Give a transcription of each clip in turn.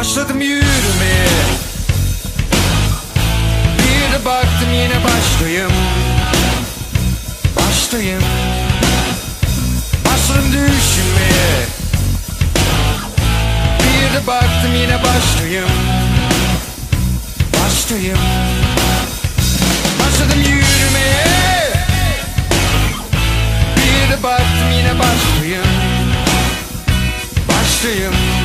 Başladım yürümeye. Bir de baktım yine baştayım Baştayım Başladım düşünmeye. Bir de baktım yine baştayım Baştayım Başladım yürümeye. Bir de baktım yine baştayım Baştayım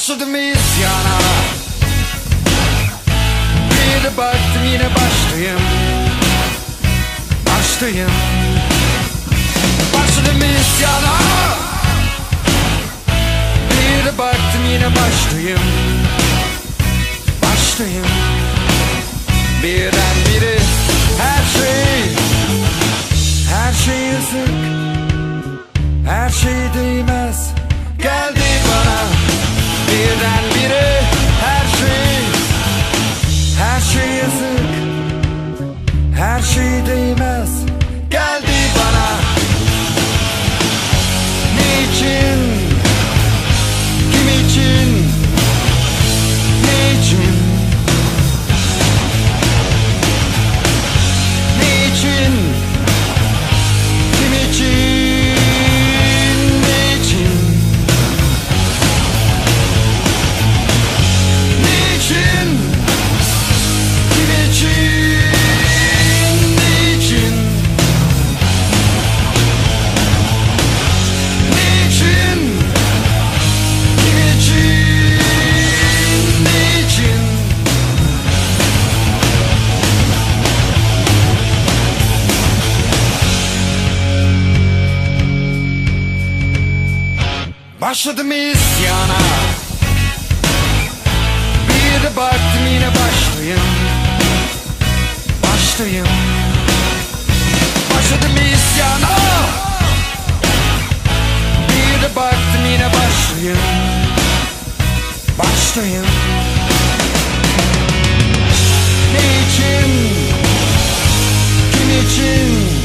Başladım isyana Bir de baktım yine baştayım Baştayım Başladım isyana Bir de baktım yine baştayım Baştayım Birdenbire her şey Her şey yazık Her şey değmez Başladım isyana. Bir de baktım yine başlayayım. Başlayayım. Başladım isyana. Bir de baktım yine başlayayım. Başlayayım. Ne için? Kim için?